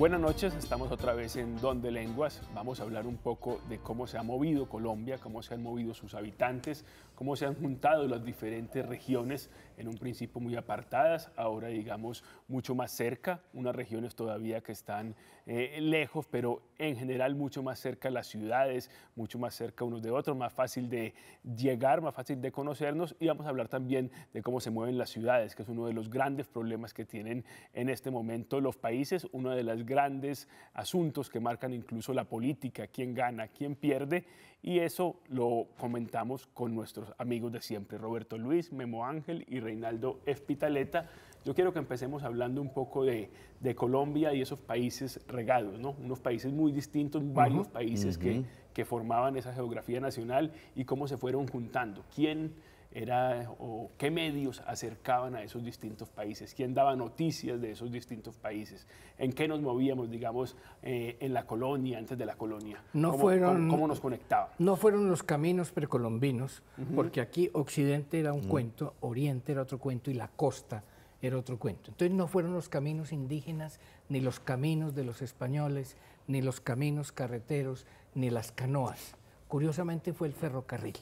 Buenas noches, estamos otra vez en Donde Lenguas. Vamos a hablar un poco de cómo se ha movido Colombia, cómo se han movido sus habitantes, cómo se han juntado las diferentes regiones, en un principio muy apartadas, ahora digamos mucho más cerca, unas regiones todavía que están eh, lejos, pero en general mucho más cerca las ciudades, mucho más cerca unos de otros, más fácil de llegar, más fácil de conocernos y vamos a hablar también de cómo se mueven las ciudades, que es uno de los grandes problemas que tienen en este momento los países, uno de los grandes asuntos que marcan incluso la política, quién gana, quién pierde y eso lo comentamos con nuestros amigos de siempre, Roberto Luis, Memo Ángel y Reinaldo Espitaleta. Yo quiero que empecemos hablando un poco de, Colombia y esos países regados, ¿no? unos países muy distintos, varios países que, que formaban esa geografía nacional y cómo se fueron juntando. ¿Quién era o qué medios acercaban a esos distintos países, quién daba noticias de esos distintos países, en qué nos movíamos, digamos, eh, en la colonia, antes de la colonia, no ¿Cómo, fueron, cómo, nos conectaban. No fueron los caminos precolombinos, porque aquí Occidente era un cuento, Oriente era otro cuento y la costa era otro cuento. Entonces no fueron los caminos indígenas, ni los caminos de los españoles, ni los caminos carreteros, ni las canoas. Curiosamente fue el ferrocarril.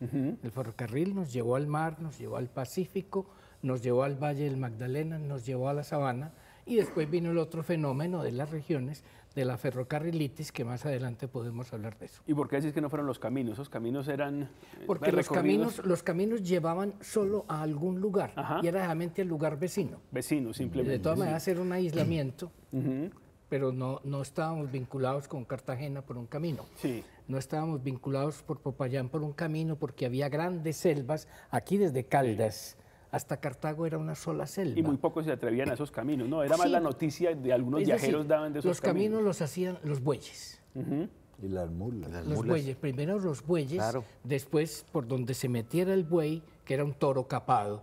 El ferrocarril nos llevó al mar, nos llevó al Pacífico, nos llevó al Valle del Magdalena, nos llevó a la sabana y después vino el otro fenómeno de las regiones de la ferrocarrilitis, que más adelante podemos hablar de eso. ¿Y por qué decís que no fueron los caminos? Esos caminos eran... Eh, Porque los caminos, los caminos llevaban solo a algún lugar y era realmente el lugar vecino. Vecino, simplemente. De todas maneras era un aislamiento pero no, no estábamos vinculados con Cartagena por un camino. Sí. No estábamos vinculados por Popayán por un camino porque había grandes selvas, aquí desde Caldas. Hasta Cartago era una sola selva. Y muy pocos se atrevían a esos caminos, ¿no? Era más la noticia de algunos viajeros daban de esos los caminos. los hacían los bueyes. Y las mulas. los bueyes, primero los bueyes, después por donde se metiera el buey, que era un toro capado,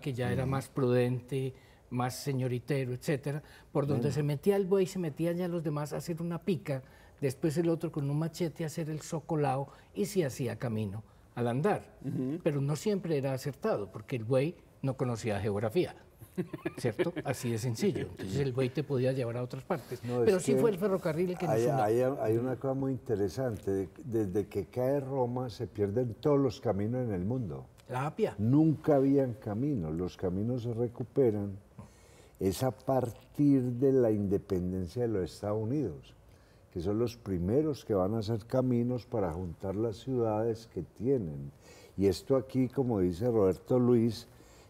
que ya era más prudente, más señoritero, etcétera, por donde se metía el buey, se metían ya los demás a hacer una pica, después el otro con un machete a hacer el socolao y se hacía camino al andar. Pero no siempre era acertado, porque el buey no conocía geografía. ¿Cierto? Así de sencillo. Entonces el buey te podía llevar a otras partes. Pero sí fue el ferrocarril el que hay, nos hay, hay, una cosa muy interesante. Desde que cae Roma se pierden todos los caminos en el mundo. La Apia. Nunca habían caminos. Los caminos se recuperan es a partir de la independencia de los Estados Unidos, que son los primeros que van a hacer caminos para juntar las ciudades que tienen. Y esto aquí, como dice Roberto Luis,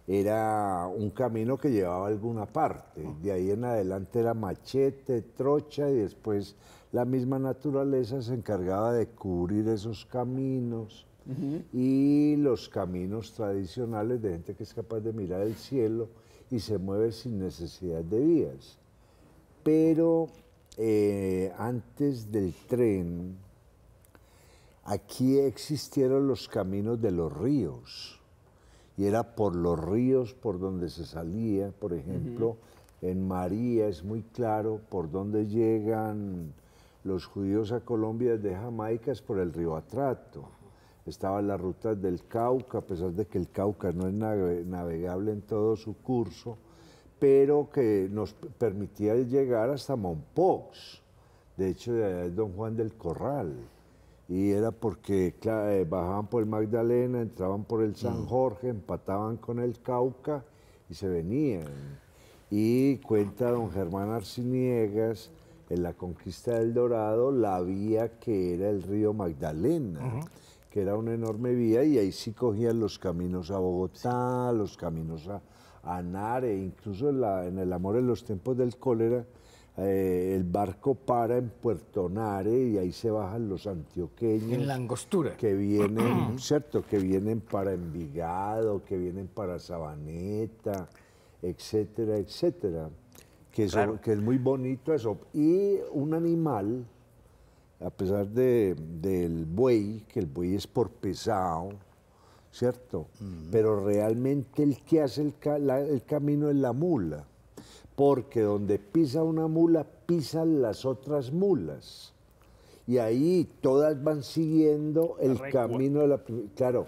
era un camino que llevaba a alguna parte. De ahí en adelante era machete, trocha y después la misma naturaleza se encargaba de cubrir esos caminos. Y los caminos tradicionales de gente que es capaz de mirar el cielo y se mueve sin necesidad de vías. Pero eh, antes del tren, aquí existieron los caminos de los ríos. Y era por los ríos por donde se salía, por ejemplo, en María es muy claro por donde llegan los judíos a Colombia desde Jamaica es por el río Atrato. Estaban las rutas del Cauca, a pesar de que el Cauca no es navegable en todo su curso, pero que nos permitía llegar hasta Monpox, de hecho de Don Juan del Corral, y era porque eh, bajaban por el Magdalena, entraban por el San mm. Jorge, empataban con el Cauca y se venían. Y cuenta don Germán Arciniegas, en la conquista del Dorado, la vía que era el río Magdalena que era una enorme vía y ahí sí cogían los caminos a Bogotá, los caminos a, Nare, incluso en, el amor en los tiempos del cólera, eh, el barco para en Puerto Nare y ahí se bajan los antioqueños. En la angostura. Que vienen, ¿cierto? Que vienen para Envigado, que vienen para Sabaneta, etcétera, etcétera. Que, que es muy bonito eso. Y un animal a pesar de, del buey, que el buey es por pesado, ¿cierto? Pero realmente el que hace el, el, camino es la mula, porque donde pisa una mula, pisan las otras mulas. Y ahí todas van siguiendo el camino de la... Claro,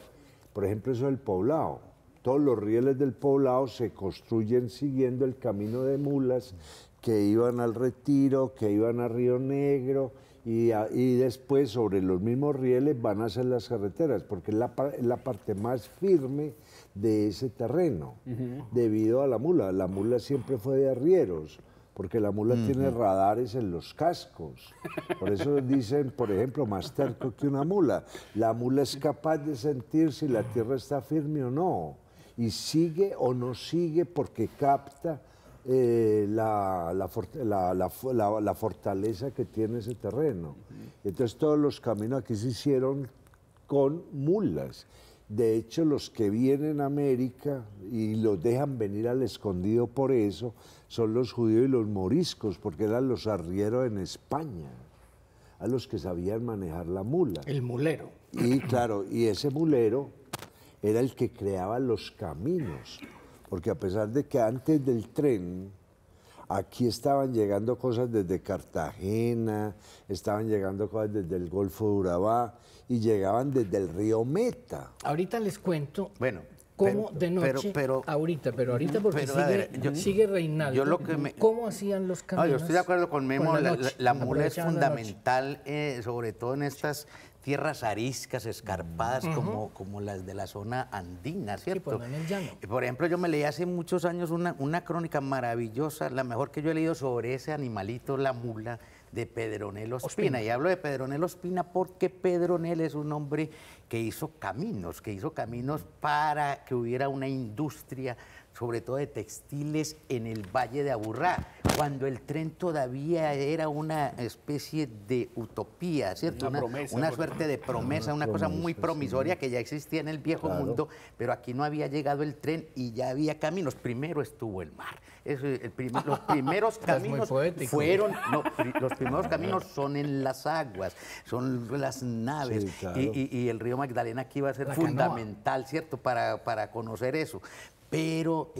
por ejemplo, eso del poblado. Todos los rieles del poblado se construyen siguiendo el camino de mulas que iban al retiro, que iban a Río Negro y, y después sobre los mismos rieles van a ser las carreteras, porque es la, la parte más firme de ese terreno, debido a la mula. La mula siempre fue de arrieros porque la mula tiene radares en los cascos. Por eso dicen, por ejemplo, más terco que una mula. La mula es capaz de sentir si la tierra está firme o no, y sigue o no sigue porque capta eh, la, la, fortaleza que tiene ese terreno. Entonces todos los caminos aquí se hicieron con mulas. De hecho, los que vienen a América y los dejan venir al escondido por eso, son los judíos y los moriscos, porque eran los arrieros en España, a los que sabían manejar la mula. El mulero. Y claro, y ese mulero era el que creaba los caminos, porque a pesar de que antes del tren, aquí estaban llegando cosas desde Cartagena, estaban llegando cosas desde el Golfo de Urabá y llegaban desde el río Meta. Ahorita les cuento. Bueno, cómo de noche, pero, ahorita, pero ahorita porque sigue, reinando. ¿Cómo hacían los caminos? yo estoy de acuerdo con Memo, la, mula es fundamental, eh, sobre todo en estas tierras ariscas, escarpadas, como, como las de la zona andina, ¿cierto? Por ejemplo, yo me leí hace muchos años una, una crónica maravillosa, la mejor que yo he leído sobre ese animalito, la mula, de Pedronel Ospina. Y hablo de Pedronel Ospina porque Pedronel es un hombre que hizo caminos, que hizo caminos para que hubiera una industria sobre todo de textiles en el Valle de Aburrá, cuando el tren todavía era una especie de utopía, ¿cierto? Una, suerte de promesa, una cosa muy promisoria que ya existía en el viejo mundo, pero aquí no había llegado el tren y ya había caminos. Primero estuvo el mar. los primeros caminos fueron, no, los primeros caminos son en las aguas, son las naves y, el río Magdalena aquí va a ser fundamental, ¿cierto? Para, para conocer eso pero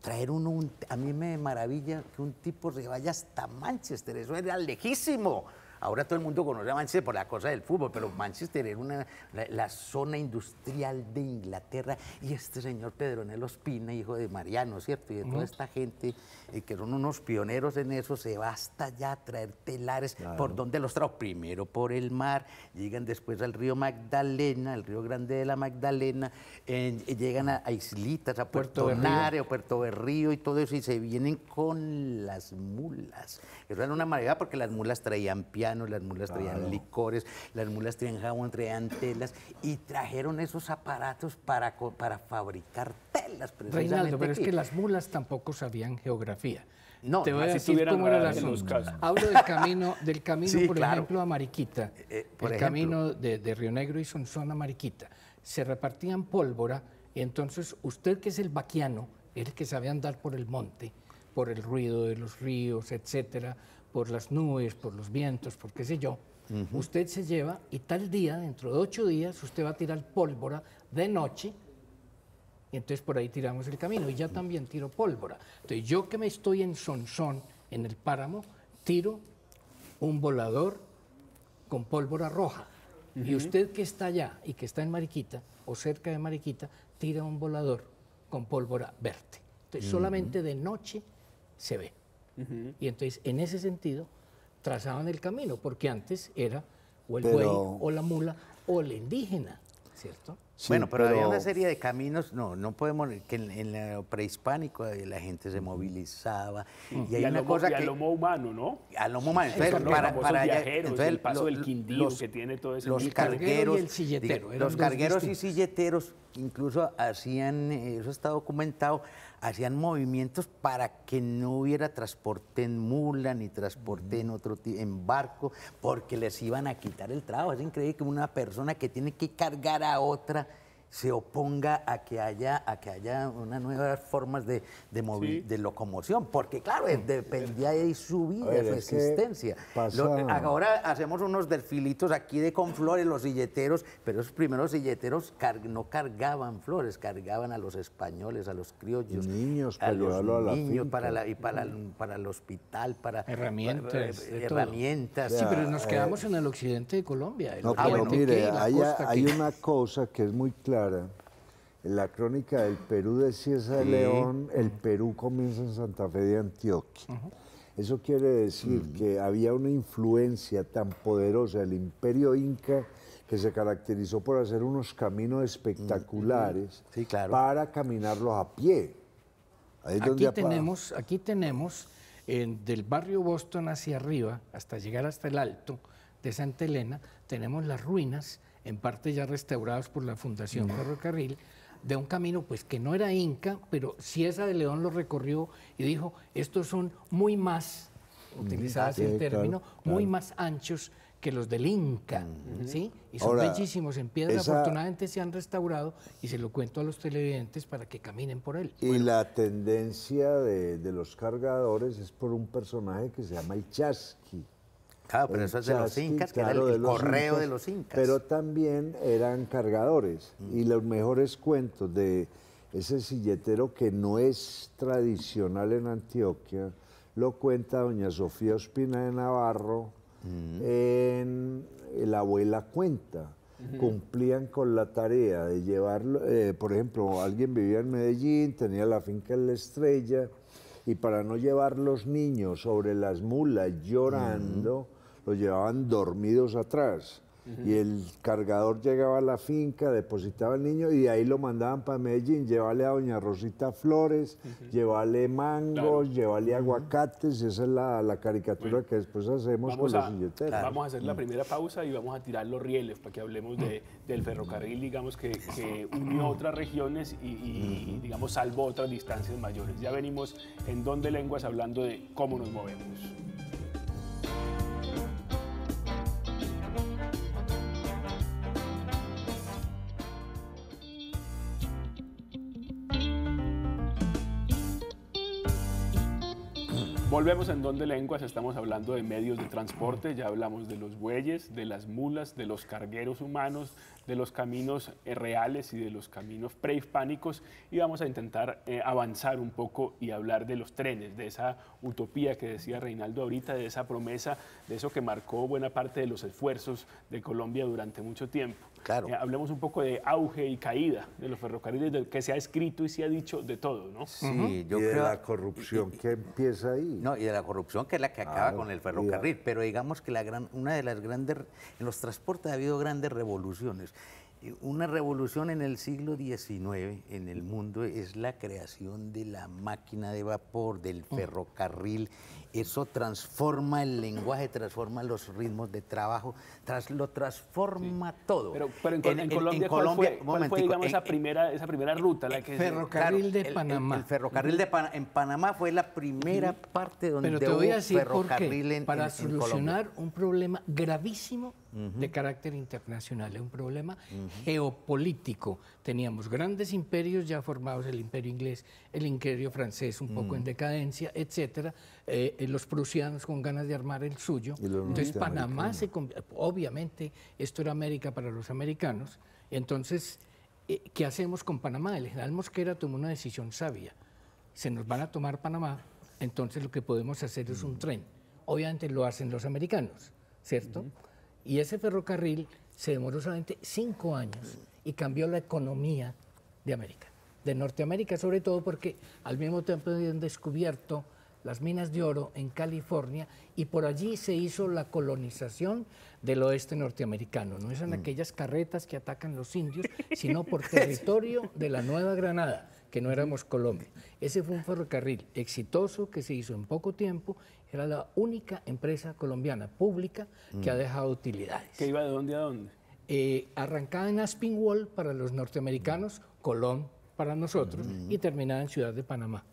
traer uno, un, a mí me maravilla que un tipo se vaya hasta Manchester, eso era lejísimo. Ahora todo el mundo conoce a Manchester por la cosa del fútbol, pero Manchester era una, la, zona industrial de Inglaterra y este señor Pedronel Ospina, hijo de Mariano, ¿cierto? Y de toda esta gente eh, que son unos pioneros en eso, se va hasta allá a traer telares. ¿Por dónde los trajo? Primero por el mar, llegan después al río Magdalena, el río Grande de la Magdalena, llegan a, islitas, a Puerto, Puerto Nare o Puerto Berrío y todo eso, y se vienen con las mulas. Eso era una maravilla porque las mulas traían las mulas traían licores, las mulas traían jabón, traían telas y trajeron esos aparatos para, para fabricar telas. Reinaldo, pero es que las mulas tampoco sabían geografía. No, te voy a decir cómo era el asunto. Hablo del camino, del camino por ejemplo, a Mariquita, eh, eh, el camino de, Río Negro y Sonsón a Mariquita. Se repartían pólvora y entonces usted que es el vaquiano, el que sabe andar por el monte, por el ruido de los ríos, etcétera, por las nubes, por los vientos, por qué sé yo, usted se lleva y tal día, dentro de ocho días, usted va a tirar pólvora de noche y entonces por ahí tiramos el camino y ya también tiro pólvora. Entonces yo que me estoy en Sonsón, en el páramo, tiro un volador con pólvora roja. Y usted que está allá y que está en Mariquita o cerca de Mariquita, tira un volador con pólvora verde. Entonces solamente de noche se ve. Y entonces, en ese sentido, trazaban el camino, porque antes era o el buey, o la mula, o el indígena, ¿cierto? bueno, pero, había una serie de caminos, no, no podemos, que en, en lo prehispánico eh, la gente se movilizaba. Y hay una cosa que... al lomo humano, ¿no? Al lomo humano. Entonces, para, para viajeros, el paso del Quindío que tiene todo ese... Los cargueros, y el silletero, los cargueros y silleteros incluso hacían, eso está documentado, hacían movimientos para que no hubiera transporte en mula ni transporte en otro en barco, porque les iban a quitar el trabajo. Es increíble que una persona que tiene que cargar a otra se oponga a que haya, a que haya unas nuevas formas de, de, de locomoción, porque claro, dependía de su vida, de su existencia. ahora hacemos unos desfilitos aquí de con flores, los silleteros, pero esos primeros silleteros no cargaban flores, cargaban a los españoles, a los criollos, niños, a los niños para la, y para, para el hospital, para herramientas. herramientas. Sí, pero nos quedamos en el occidente de Colombia. No, pero mire, hay una cosa que es muy clara En la crónica del Perú de Ciesa de León, el Perú comienza en Santa Fe de Antioquia. Eso quiere decir que había una influencia tan poderosa del imperio inca que se caracterizó por hacer unos caminos espectaculares para caminarlos a pie. aquí, tenemos, aquí tenemos del barrio Boston hacia arriba, hasta llegar hasta el alto de Santa Elena, tenemos las ruinas, en parte ya restauradas por la Fundación Ferrocarril, de un camino pues que no era inca, pero Ciesa de León lo recorrió y dijo, estos son muy más, utilizaba el término, muy más anchos que los del Inca, ¿sí? Y son bellísimos en piedra, afortunadamente se han restaurado y se lo cuento a los televidentes para que caminen por él. Y la tendencia de, los cargadores es por un personaje que se llama el Chasqui. Claro, pero eso es de los incas, que era el, correo de los incas. Pero también eran cargadores. Y los mejores cuentos de ese silletero que no es tradicional en Antioquia, lo cuenta doña Sofía Ospina de Navarro, en la abuela cuenta. Cumplían con la tarea de llevarlo, eh, por ejemplo, alguien vivía en Medellín, tenía la finca en la estrella, y para no llevar los niños sobre las mulas llorando, los llevaban dormidos atrás. Y el cargador llegaba a la finca, depositaba al niño y de ahí lo mandaban para Medellín, llévale a doña Rosita Flores, llévale mangos, llévale aguacates, esa es la, caricatura que después hacemos con los silleteros. Vamos a hacer la primera pausa y vamos a tirar los rieles para que hablemos de, del ferrocarril, digamos, que, que unió otras regiones y, y, digamos, salvó otras distancias mayores. Ya venimos en Donde Lenguas hablando de cómo nos movemos. Volvemos en Donde Lenguas, estamos hablando de medios de transporte, ya hablamos de los bueyes, de las mulas, de los cargueros humanos, de los caminos eh, reales y de los caminos prehispánicos y vamos a intentar eh, avanzar un poco y hablar de los trenes, de esa utopía que decía Reinaldo ahorita, de esa promesa, de eso que marcó buena parte de los esfuerzos de Colombia durante mucho tiempo. Claro. Eh, hablemos un poco de auge y caída de los ferrocarriles, de que se ha escrito y se ha dicho de todo, ¿no? Sí, yo y de la corrupción que empieza ahí. No, y de la corrupción que es la que acaba con el ferrocarril. Pero digamos que la gran, una de las grandes, en los transportes ha habido grandes revoluciones. Una revolución en el siglo XIX en el mundo es la creación de la máquina de vapor, del ferrocarril eso transforma el lenguaje, transforma los ritmos de trabajo, tras, lo transforma todo. Pero, en, Colombia, ¿cuál fue, digamos, esa, primera, esa primera ruta? La que ferrocarril de Panamá. El, ferrocarril de Panamá, en Panamá fue la primera parte donde Pero te voy a decir ferrocarril por Para solucionar un problema gravísimo de carácter internacional, un problema geopolítico. Teníamos grandes imperios ya formados, el imperio inglés, el imperio francés un poco en decadencia, etcétera eh, eh, los prusianos con ganas de armar el suyo. Entonces Panamá se obviamente esto era América para los americanos. Entonces, eh, ¿qué hacemos con Panamá? El general Mosquera tomó una decisión sabia. Se nos van a tomar Panamá, entonces lo que podemos hacer es un tren. Obviamente lo hacen los americanos, ¿cierto? Y ese ferrocarril se demoró solamente cinco años y cambió la economía de América, de Norteamérica sobre todo porque al mismo tiempo habían descubierto las minas de oro en California y por allí se hizo la colonización del oeste norteamericano. No son mm. aquellas carretas que atacan los indios, sino por territorio de la Nueva Granada, que no éramos Colombia. Ese fue un ferrocarril exitoso que se hizo en poco tiempo. Era la única empresa colombiana pública que ha mm. dejado utilidades. ¿Que iba de dónde a dónde? Eh, arrancada en Aspinwall para los norteamericanos, Colón para nosotros mm. y terminada en Ciudad de Panamá.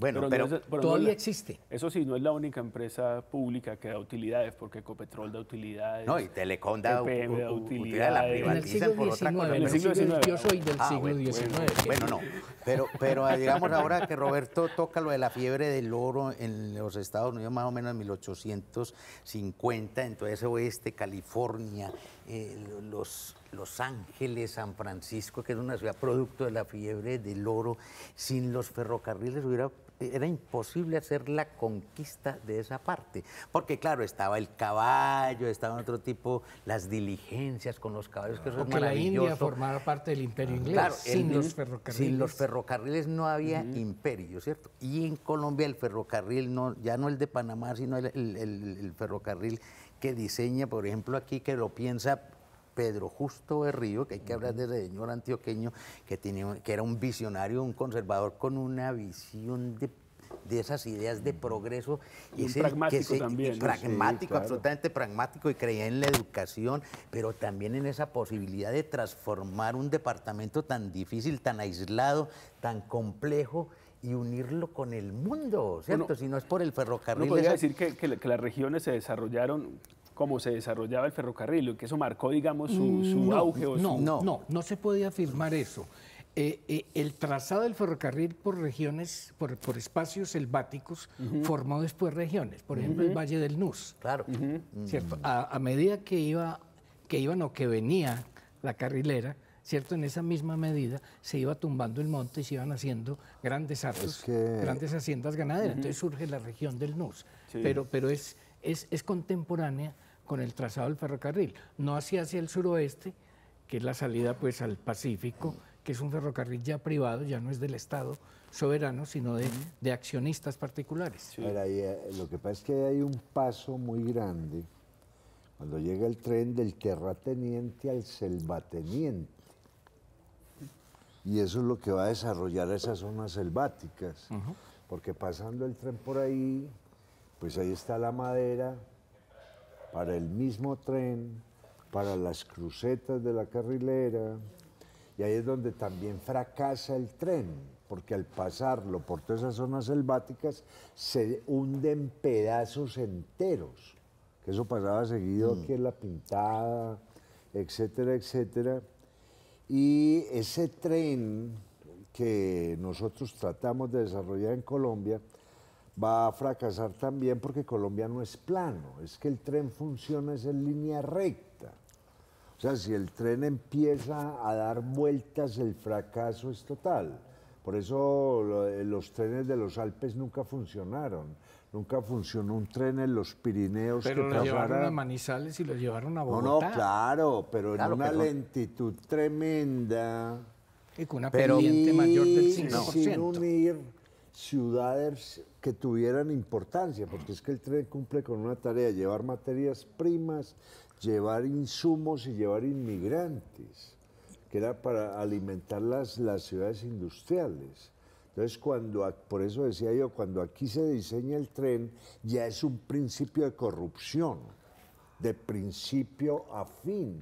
Bueno, pero, todavía existe. Eso sí, no es la única empresa pública que da utilidades, porque Ecopetrol da utilidades. No, y Telecom da, utilidades. En el siglo XIX, yo soy del ah, siglo XIX. Bueno, no, pero, pero digamos ahora que Roberto toca lo de la fiebre del oro en los Estados Unidos, más o menos en 1850, entonces oeste, California, eh, los, los Ángeles, San Francisco, que es una ciudad producto de la fiebre del oro, sin los ferrocarriles hubiera era imposible hacer la conquista de esa parte, porque claro, estaba el caballo, estaban otro tipo, las diligencias con los caballos, que eso porque la India formaba parte del imperio inglés, claro, sin los ferrocarriles. Sin los ferrocarriles no había imperio, ¿cierto? Y en Colombia el ferrocarril, no, ya no el de Panamá, sino el, ferrocarril que diseña, por ejemplo, aquí que lo piensa Pedro Justo Berrío, que hay que hablar de ese señor antioqueño, que, tenía, que era un visionario, un conservador con una visión de de esas ideas de progreso. Y, pragmático también. Pragmático, absolutamente pragmático y creía en la educación, pero también en esa posibilidad de transformar un departamento tan difícil, tan aislado, tan complejo y unirlo con el mundo, ¿cierto? si no es por el ferrocarril. No podría decir que, que, las regiones se desarrollaron como se desarrollaba el ferrocarril, que eso marcó, digamos, su, mm, auge. O no, no, no, no se puede afirmar eso. Eh, eh, el trazado del ferrocarril por regiones, por, espacios selváticos, formó después regiones. Por ejemplo, el Valle del Nus. Claro. ¿Cierto? A, medida que iba, que iban o que venía la carrilera, ¿cierto? En esa misma medida se iba tumbando el monte y se iban haciendo grandes arcos, grandes haciendas ganaderas. Entonces surge la región del Nus. Pero, pero es, es, es contemporánea con el trazado del ferrocarril, no hacia hacia el suroeste, que es la salida pues al Pacífico, que es un ferrocarril ya privado, ya no es del Estado soberano, sino de, accionistas particulares. Eh, lo que pasa es que hay un paso muy grande. Cuando llega el tren del terrateniente al selvateniente. Y eso es lo que va a desarrollar esas zonas selváticas, porque pasando el tren por ahí, pues ahí está la madera, para el mismo tren, para las crucetas de la carrilera, y ahí es donde también fracasa el tren, porque al pasarlo por todas esas zonas selváticas se hunden pedazos enteros, que eso pasaba seguido mm. aquí en La Pintada, etcétera, etcétera. Y ese tren que nosotros tratamos de desarrollar en Colombia, va a fracasar también porque Colombia no es plano, es que el tren funciona es en línea recta. O sea, si el tren empieza a dar vueltas, el fracaso es total. Por eso los trenes de los Alpes nunca funcionaron. Nunca funcionó un tren en los Pirineos pero lo llevaron a Manizales y lo llevaron a Bogotá. No, no, claro, pero en una lentitud tremenda. Y con una pendiente mayor del 5%. Sin unir ciudades que tuvieran importancia, porque es que el tren cumple con una tarea, llevar materias primas, llevar insumos y llevar inmigrantes, que era para alimentar las, las ciudades industriales. Entonces, cuando, por eso decía yo, cuando aquí se diseña el tren, ya es un principio de corrupción, de principio a fin,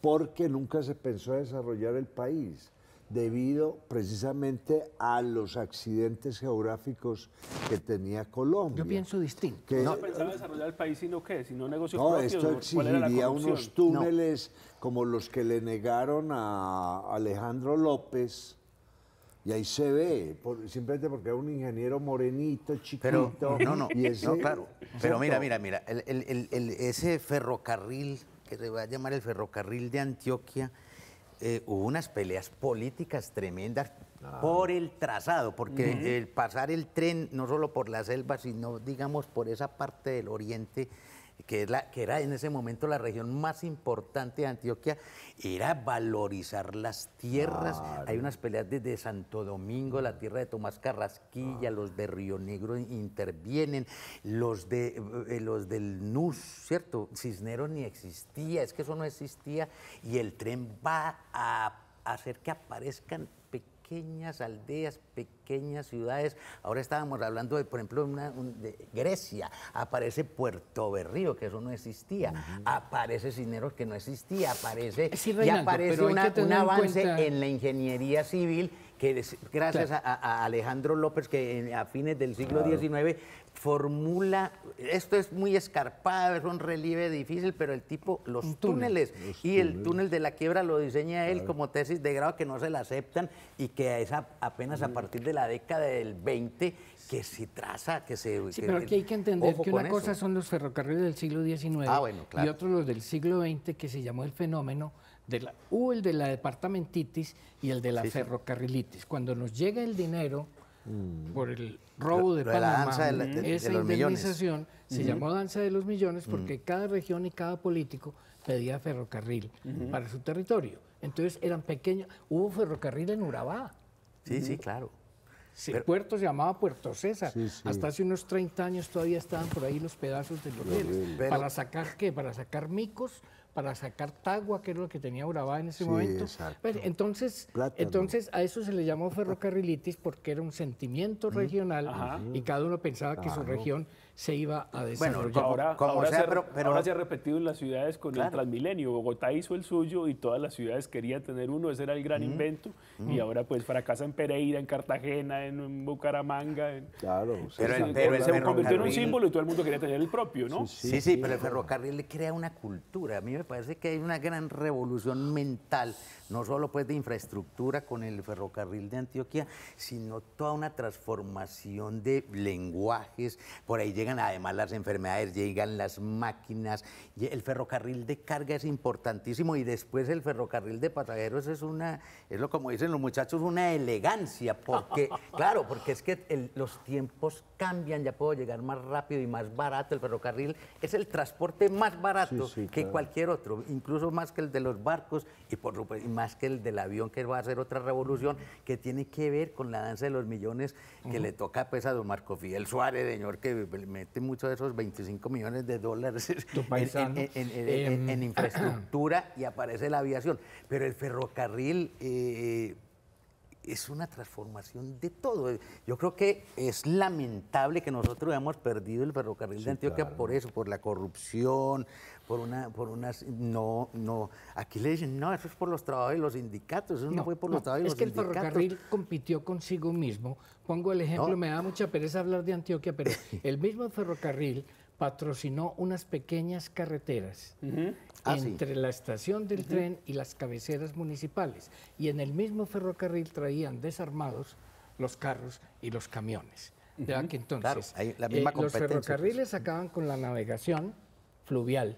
porque nunca se pensó desarrollar el país debido precisamente a los accidentes geográficos que tenía Colombia. Yo pienso distinto. Que, no pensaba desarrollar el país, sino qué, sino negocios no, propios. esto exigiría unos túneles como los que le negaron a Alejandro López. Y ahí se ve, simplemente porque era un ingeniero morenito, chiquito. Pero, no, no, no claro. Pero mira, mira, mira, ese ferrocarril, que se va a llamar el ferrocarril de Antioquia, eh, hubo unas peleas políticas tremendas por el trazado, porque el pasar el tren no solo por la selva, sino digamos por esa parte del oriente que, es la, que era en ese momento la región más importante de Antioquia, era valorizar las tierras. Hay unas peleas desde Santo Domingo, la tierra de Tomás Carrasquilla, los de Río Negro intervienen, los, de, eh, los del NUS, ¿cierto? Cisneros ni existía, es que eso no existía, y el tren va a hacer que aparezcan pequeñas aldeas, pequeñas ciudades. Ahora estábamos hablando de, por ejemplo, de Grecia. Aparece Puerto Berrío, que eso no existía. Aparece Cisneros, que no existía. Aparece y aparece un avance en la ingeniería civil que gracias a, Alejandro López, que a fines del siglo XIX formula, esto es muy escarpado, es un relieve difícil, pero el tipo, los túneles, y el túnel de la quiebra lo diseña él como tesis de grado que no se la aceptan y que es apenas a partir de la década del 20 que se traza, que se... Sí, pero aquí hay que entender que una cosa son los ferrocarriles del siglo XIX ah, y otros los del siglo XX que se llamó el fenómeno de la, el de la departamentitis y el de la ferrocarrilitis. Cuando nos llega el dinero mm. por el robo de Panamá, esa indemnización se llamó Danza de los Millones porque cada región y cada político pedía ferrocarril para su territorio. Entonces eran pequeños. Hubo ferrocarril en Urabá. Sí, sí, claro. el puerto se llamaba Puerto César. Hasta hace unos 30 años todavía estaban por ahí los pedazos de los rieles. ¿Para sacar qué? Para sacar micos para sacar Tagua, que era lo que tenía Urabá en ese momento. Pues, entonces, entonces a eso se le llamó ferrocarrilitis porque era un sentimiento regional y cada uno pensaba que su región se iba a desarrollar. Bueno, ahora, ahora, se, pero, ahora, se, ha repetido en las ciudades con el Transmilenio. Bogotá hizo el suyo y todas las ciudades querían tener uno, ese era el gran invento. Y ahora pues fracasa en Pereira, en Cartagena, en, Bucaramanga. claro. Pero, se convirtió en un símbolo y todo el mundo quería tener el propio, ¿no? Sí, sí, pero el ferrocarril le crea una cultura. A mí me parece que hay una gran revolución mental no solo pues de infraestructura con el ferrocarril de Antioquia, sino toda una transformación de lenguajes. Por ahí llegan además las enfermedades, llegan las máquinas. El ferrocarril de carga es importantísimo y después el ferrocarril de pasajeros es una, es lo como dicen los muchachos, una elegancia, porque, claro, porque es que los tiempos cambian, ya puedo llegar más rápido y más barato. El ferrocarril es el transporte más barato que cualquier otro, incluso más que el de los barcos y por supuesto más que el del avión, que va a ser otra revolución, que tiene que ver con la danza de los millones que le toca pues, a don Marco Fidel Suárez, señor, que mete mucho de esos 25 millones de dólares en, em, infraestructura y aparece la aviación. Pero el ferrocarril... Eh, es una transformación de todo. Yo creo que es lamentable que nosotros hayamos perdido el ferrocarril de Antioquia por eso, por la corrupción, por una, por unas, no, no, aquí le dicen, no, eso es por los trabajos de los sindicatos, eso no, fue por los trabajos de los sindicatos. Es que el ferrocarril compitió consigo mismo. Pongo el ejemplo, me da mucha pereza hablar de Antioquia, pero el mismo ferrocarril patrocinó unas pequeñas carreteras ah, entre la estación del tren y las cabeceras municipales. Y en el mismo ferrocarril traían desarmados los carros y los camiones. que entonces la misma eh, los ferrocarriles acaban con la navegación fluvial,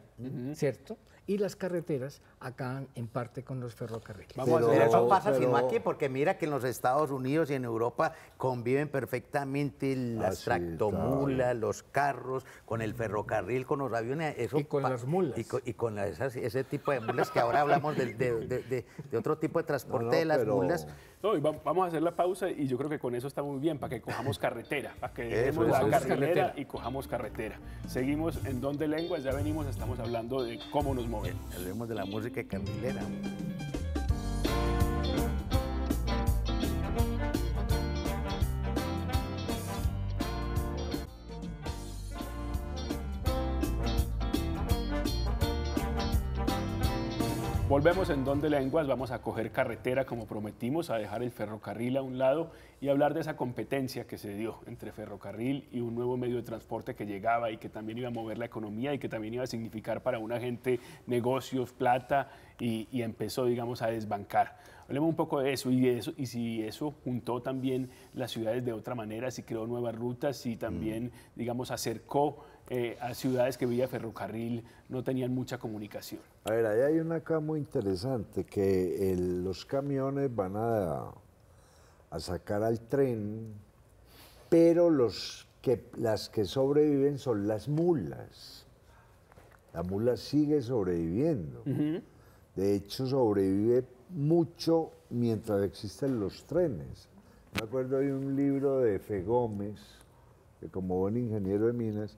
¿cierto? Y las carreteras acaban en parte con los ferrocarriles. Vamos a eso pasa sino aquí, porque mira que en los Estados Unidos y en Europa conviven perfectamente las tractomulas, los carros, con el ferrocarril, con los aviones. Eso y con las mulas. Y con, ese tipo de mulas que ahora hablamos de, otro tipo de transporte de las mulas. No, vamos a hacer la pausa y yo creo que con eso está muy bien, para que cojamos carretera, para que dejemos la carretera y cojamos carretera. Seguimos en Donde Lenguas, ya venimos, estamos hablando de cómo nos movemos. Hablemos de la música carrilera. Volvemos en Donde Lenguas, vamos a coger carretera como prometimos, a dejar el ferrocarril a un lado y hablar de esa competencia que se dio entre ferrocarril y un nuevo medio de transporte que llegaba y que también iba a mover la economía y que también iba a significar para una gente negocios, plata y, empezó, digamos, a desbancar. Hablemos un poco de eso y, de eso y si eso juntó también las ciudades de otra manera, si creó nuevas rutas, si también, mm. digamos, acercó eh, a ciudades que vía ferrocarril no tenían mucha comunicación. A ver, ahí hay una acá muy interesante, que los camiones van a, a, sacar al tren, pero los que, las que sobreviven son las mulas. La mula sigue sobreviviendo. De hecho, sobrevive mucho mientras existen los trenes. Me acuerdo de un libro de Fe Gómez, que como buen ingeniero de minas,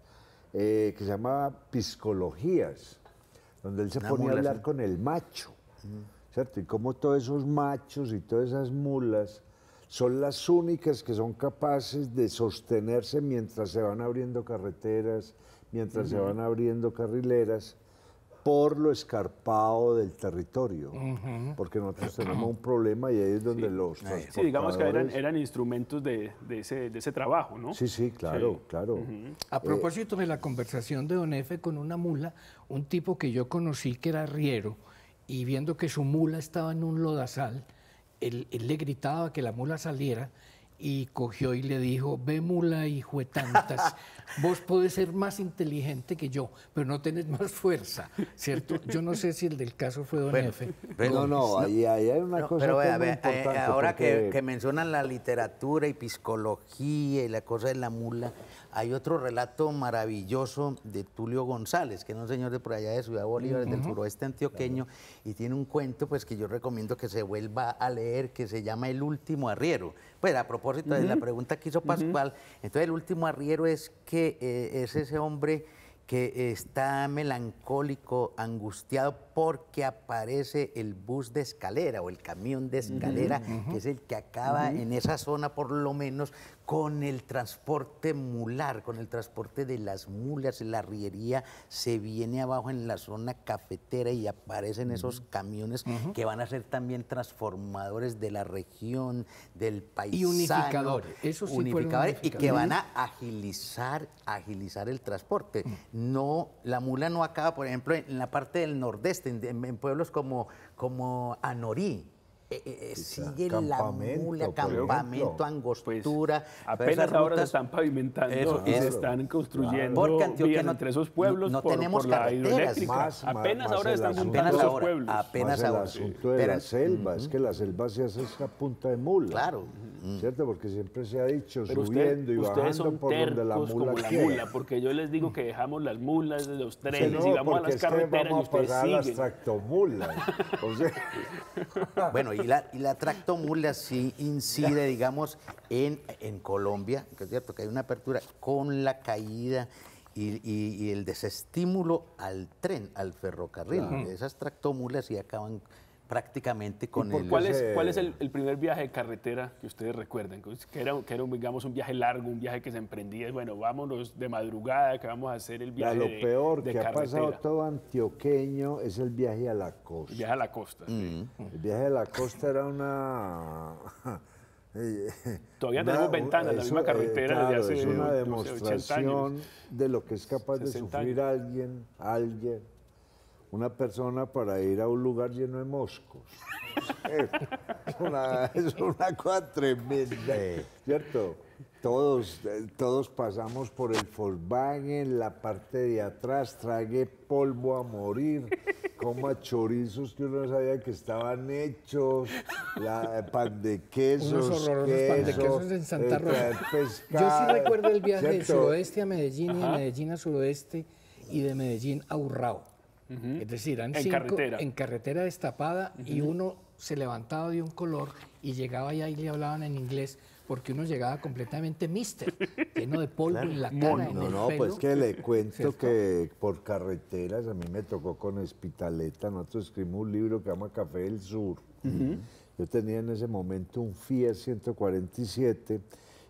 eh, que se llamaba Piscologías, donde él se ponía a hablar con el macho, ¿cierto? Y cómo todos esos machos y todas esas mulas son las únicas que son capaces de sostenerse mientras se van abriendo carreteras, mientras se van abriendo carrileras, por lo escarpado del territorio, porque nosotros tenemos un problema y ahí es donde los Sí, digamos que eran, eran instrumentos de, de, ese, de, ese, trabajo, ¿no? Sí, sí, claro, claro. A propósito de la conversación de Don Efe con una mula, un tipo que yo conocí que era riero, y viendo que su mula estaba en un lodazal, él, él le gritaba que la mula saliera, y cogió y le dijo, ve mula hijo de tantas, vos podés ser más inteligente que yo, pero no tenés más fuerza, ¿cierto? Yo no sé si el del caso fue Don Efe. no, no, ahí, hay una cosa pero vea, eh, ahora que, que, mencionan la literatura y psicología y la cosa de la mula, hay otro relato maravilloso de Tulio González, que es un señor de por allá de Ciudad Bolívar, del suroeste antioqueño, y tiene un cuento pues que yo recomiendo que se vuelva a leer, que se llama El último arriero. Pues a propósito de la pregunta que hizo Pascual, entonces el último arriero es que eh, es ese hombre que está melancólico, angustiado porque aparece el bus de escalera o el camión de escalera, que es el que acaba en esa zona por lo menos con el transporte mular, con el transporte de las mulas, la arriería se viene abajo en la zona cafetera y aparecen esos camiones que van a ser también transformadores de la región, del país. Y unificadores, eso sí unificadores, y que van a agilizar, agilizar el transporte. No, la mula no acaba, por ejemplo, en la parte del nordeste, en, pueblos como, como Anorí, eh, eh, eh, sigue la mula, campamento, angostura. Pues, apenas ahora se están pavimentando y se están construyendo Porque Antioquia no, entre esos pueblos no, por, tenemos la hidroeléctrica. apenas ahora están juntando esos pueblos. Apenas ahora. el asunto de la selva, es que la selva se hace esa punta de mula. Claro. ¿Cierto? Porque siempre se ha dicho subiendo y bajando por donde la mula como la mula, porque yo les digo que dejamos las mulas de los trenes y vamos a las carreteras y ustedes siguen. las tractomulas. bueno, y la, y la tractomula sí incide, digamos, en, en Colombia, que es cierto que hay una apertura con la caída y, el desestímulo al tren, al ferrocarril. Esas tractomulas sí acaban prácticamente con el... ¿Cuál es, ¿Cuál es el, primer viaje de carretera que ustedes recuerdan? Que era, que era digamos, un viaje largo, un viaje que se emprendía, bueno, vámonos de madrugada, que vamos a hacer el viaje ya, Lo peor que ha pasado todo antioqueño es el viaje a la costa. El viaje a la costa, sí. Mm. El viaje a la costa era una... Todavía tenemos ventanas en la misma carretera desde hace Es una demostración de lo que es capaz de sufrir alguien, alguien una persona para ir a un lugar lleno de moscos. es, una, es una cosa tremenda, ¿cierto? Todos, todos pasamos por el Volkswagen, la parte de atrás, tragué polvo a morir, coma chorizos que uno sabía que estaban hechos, la, pan de quesos, Unos horrorosos pan de quesos en Santa Rosa. Yo sí recuerdo el viaje del suroeste a Medellín y de Medellín a suroeste y de Medellín a Urrao es decir, eran en carretera. en carretera destapada y uno se levantaba de un color y llegaba allá y le hablaban en inglés porque uno llegaba completamente mister, lleno de polvo en la cara, no, no, pues que le cuento que por carreteras a mí me tocó con Espitaleta, nosotros escribimos un libro que se llama Café del Sur. Yo tenía en ese momento un Fiat 147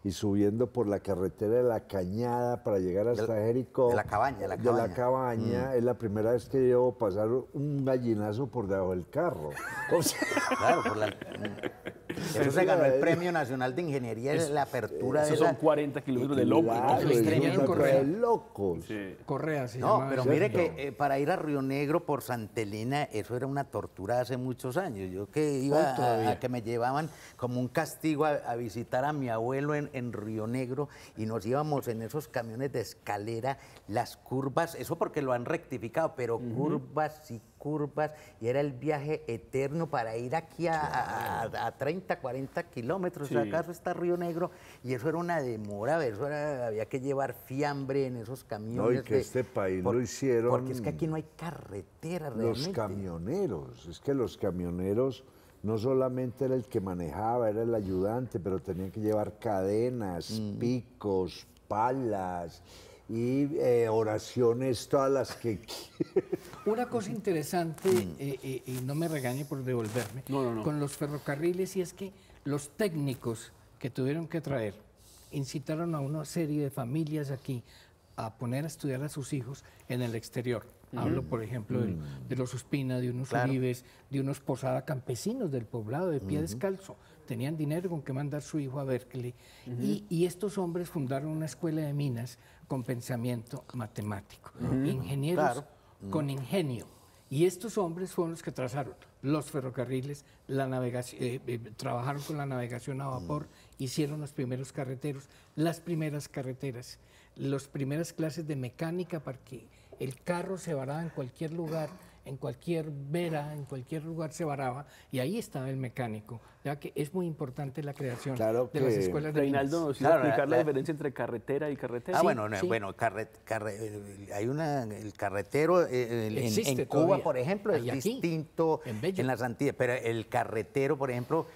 y subiendo por la carretera de la Cañada para llegar hasta Jericó. De la cabaña, de la cabaña. De la cabaña, mm. es la primera vez que llevo pasar un gallinazo por debajo del carro. claro, por la... Eso se ganó el Premio Nacional de Ingeniería, es, la apertura de son 40 kilómetros de loco. Claro, es Correa. locos. Sí. Correa, sí. No, pero mire que eh, para ir a Río Negro por Santa Elena, eso era una tortura hace muchos años. Yo que iba a, que me llevaban como un castigo a, visitar a mi abuelo en, en, Río Negro y nos íbamos en esos camiones de escalera, las curvas, eso porque lo han rectificado, pero curvas y curvas y era el viaje eterno para ir aquí a, 30, 40 kilómetros. ¿Acaso está Río Negro? Y eso era una demora, eso había que llevar fiambre en esos camiones. No, y que este país lo hicieron. Porque es que aquí no hay carretera realmente. Los camioneros, es que los camioneros no solamente era el que manejaba, era el ayudante, pero tenían que llevar cadenas, picos, palas y eh, oraciones todas las que Una cosa interesante, mm. eh, eh, y no me regañe por devolverme, con los ferrocarriles, y es que los técnicos que tuvieron que traer incitaron a una serie de familias aquí a poner a estudiar a sus hijos en el exterior. Hablo, por ejemplo, mm. de, los Ospina, de unos claro. de unos Posada campesinos del poblado de pie descalzo. Tenían dinero con que mandar su hijo a Berkeley. y, y, estos hombres fundaron una escuela de minas con pensamiento matemático. Ingenieros con ingenio. Y estos hombres fueron los que trazaron los ferrocarriles, la navegación, eh, eh, trabajaron con la navegación a vapor, hicieron los primeros carreteros, las primeras carreteras, las primeras clases de mecánica para que el carro se varaba en cualquier lugar en cualquier vera, en cualquier lugar se varaba, y ahí estaba el mecánico, ya que es muy importante la creación de las escuelas de Reinaldo nos iba a explicar la, diferencia entre carretera y carretera. Ah, bueno, bueno hay una, el carretero eh, en, Cuba, por ejemplo, es distinto en, las Antillas, pero el carretero, por ejemplo,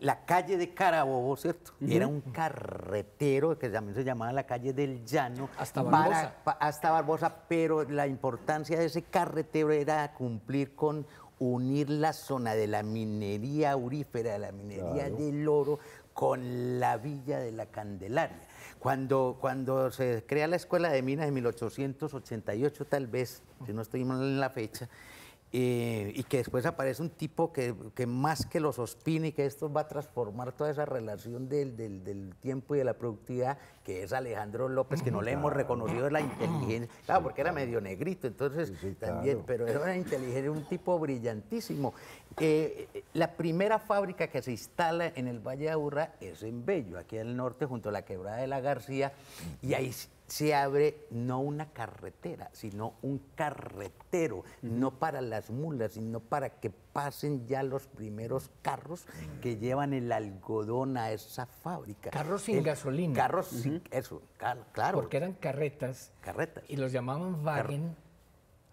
la calle de Carabobo, ¿cierto? Era un carretero que también se llamaba la calle del Llano. Hasta Barbosa. hasta Barbosa, pero la importancia de ese carretero era cumplir con unir la zona de la minería aurífera, de la minería del oro, con la villa de la Candelaria. Cuando, cuando se crea la Escuela de Minas en 1888, tal vez, si no estoy mal en la fecha, eh, y que después aparece un tipo que, que, más que los ospina y que esto va a transformar toda esa relación del, del, del, tiempo y de la productividad, que es Alejandro López, que no le hemos reconocido la inteligencia, claro, porque era medio negrito, entonces también, pero era una inteligencia, un tipo brillantísimo. Eh, la primera fábrica que se instala en el Valle de Aburrá es en Bello, aquí al norte, junto a la quebrada de la García, y ahí se abre no una carretera, sino un carretero, no para las mulas, sino para que pasen ya los primeros carros que llevan el algodón a esa fábrica. Carros sin gasolina. Carros sin, eso, claro. Porque eran carretas. Carretas. Y los llamaban wagen,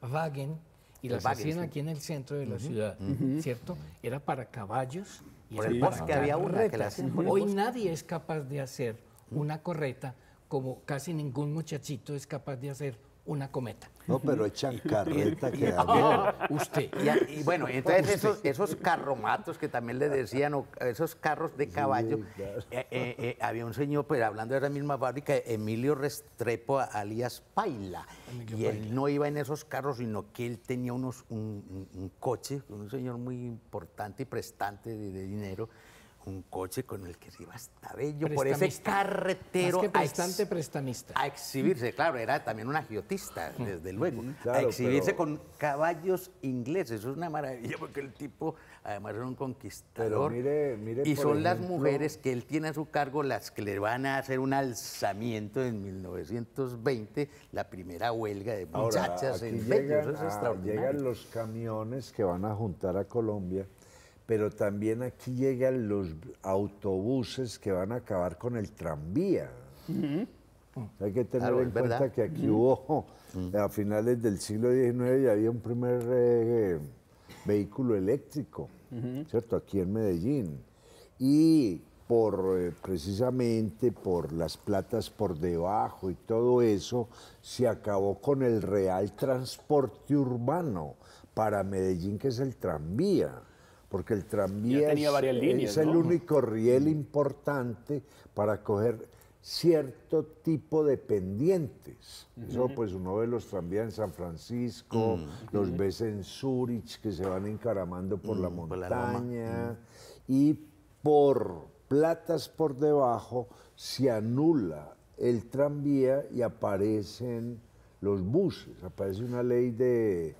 wagen, y las hacían aquí en el centro de la ciudad, ¿cierto? Era para caballos. Y Por el bosque había una que Hoy nadie es capaz de hacer una correta como casi ningún muchachito es capaz de hacer una cometa. No, pero echan carreta que ah, Usted. Y, bueno, entonces esos, esos, carromatos que también le decían, esos carros de caballo, eh, eh, eh, había un señor, pues hablando de esa misma fábrica, Emilio Restrepo, alias Paila, y él no iba en esos carros, sino que él tenía unos, un, coche, un señor muy importante y prestante de dinero, un coche con el que se iba hasta Bello por ese carretero. que prestante, prestamista. A exhibirse, claro, era también un agiotista, desde luego. a exhibirse con caballos ingleses. Eso es una maravilla porque el tipo, además, era un conquistador. y son las mujeres que él tiene a su cargo las que le van a hacer un alzamiento en 1920, la primera huelga de muchachas en Bello. Eso es extraordinario. Llegan los camiones que van a juntar a Colombia pero también aquí llegan los autobuses que van a acabar con el tranvía. Hay que tener en cuenta que aquí hubo, a finales del siglo XIX, ya había un primer eh, vehículo eléctrico, ¿cierto? Aquí en Medellín. Y por eh, precisamente por las platas por debajo y todo eso, se acabó con el real transporte urbano para Medellín, que es el tranvía porque el tranvía es, el único riel importante para coger cierto tipo de pendientes. Eso pues uno ve los tranvías en San Francisco, mm. los ves en Zurich que se van encaramando por la mm, montaña mm. y por platas por debajo se anula el tranvía y aparecen los buses, aparece una ley de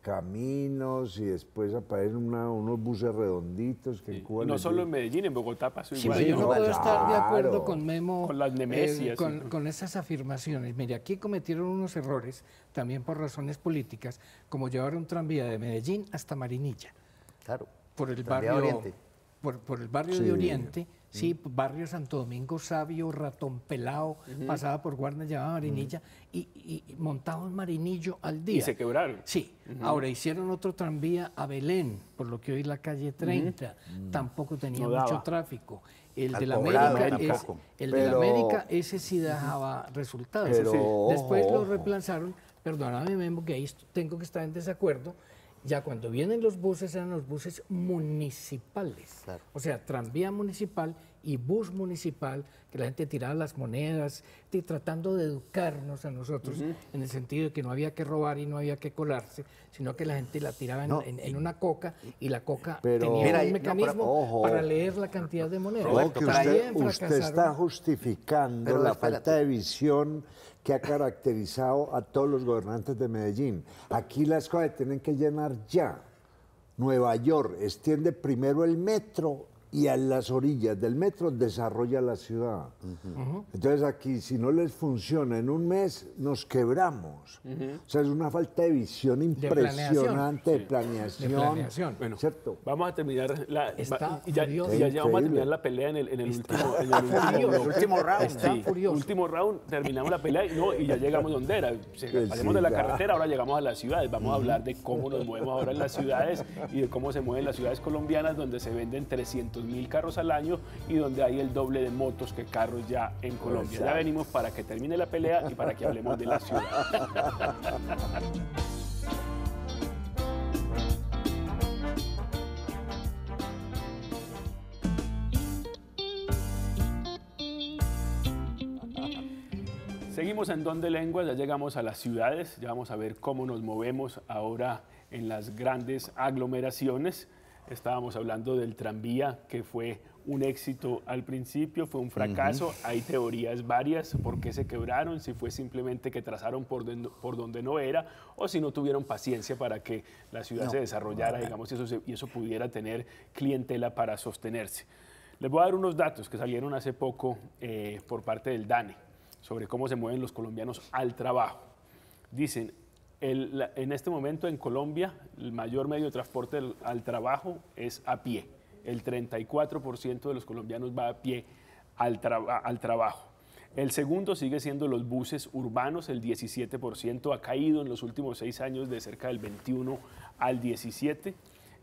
caminos y después aparecen unos buses redonditos que en no solo en Medellín, en Bogotá pasó igual. Sí, yo no puedo estar de acuerdo con Memo con, las eh, con, esas afirmaciones. Mire, aquí cometieron unos errores, también por razones políticas, como llevar un tranvía de Medellín hasta Marinilla. Claro. Por el barrio, Por, el barrio de Oriente Sí, barrio Santo Domingo Sabio, Ratón Pelao, pasaba por Guardia, llevaba Marinilla y, y, montaban Marinillo al día. Y se quebraron. Sí, ahora hicieron otro tranvía a Belén, por lo que hoy la calle 30, tampoco tenía mucho tráfico. El de la América, el de la América, ese sí dejaba resultados. Después lo reemplazaron, perdóname Memo, que ahí tengo que estar en desacuerdo, ya cuando vienen los buses eran los buses municipales. O sea, tranvía municipal y bus municipal, que la gente tiraba las monedas, y tratando de educarnos a nosotros, en el sentido de que no había que robar y no había que colarse, sino que la gente la tiraba en, una coca y la coca tenía un mecanismo para leer la cantidad de monedas. usted, está justificando la falta de visión que ha caracterizado a todos los gobernantes de Medellín. Aquí las cosas tienen que llenar ya. Nueva York extiende primero el metro y a las orillas del metro desarrolla la ciudad. Entonces aquí, si no les funciona en un mes, nos quebramos. O sea, es una falta de visión impresionante de planeación. Bueno, ¿cierto? Vamos a terminar la, ya, ya, vamos a terminar la pelea en el, en el último, en el último, round. último round, terminamos la pelea y, no, y ya llegamos donde era. Salimos de la carretera, ahora llegamos a las ciudades. Vamos a hablar de cómo nos movemos ahora en las ciudades y de cómo se mueven las ciudades colombianas donde se venden 300 mil carros al año y donde hay el doble de motos que carros ya en Colombia. Ya venimos para que termine la pelea y para que hablemos de la ciudad. Seguimos en Donde Lenguas, ya llegamos a las ciudades, ya vamos a ver cómo nos movemos ahora en las grandes aglomeraciones. Estábamos hablando del tranvía, que fue un éxito al principio, fue un fracaso. Hay teorías varias por qué se quebraron, si fue simplemente que trazaron por, por donde no era o si no tuvieron paciencia para que la ciudad se desarrollara, digamos, y eso, y eso pudiera tener clientela para sostenerse. Les voy a dar unos datos que salieron hace poco eh, por parte del DANE sobre cómo se mueven los colombianos al trabajo. Dicen, en este momento en Colombia el mayor medio de transporte al trabajo es a pie. El 34% de los colombianos va a pie al, trabajo. El segundo sigue siendo los buses urbanos, el 17% ha caído en los últimos seis años de cerca del 21 al 17.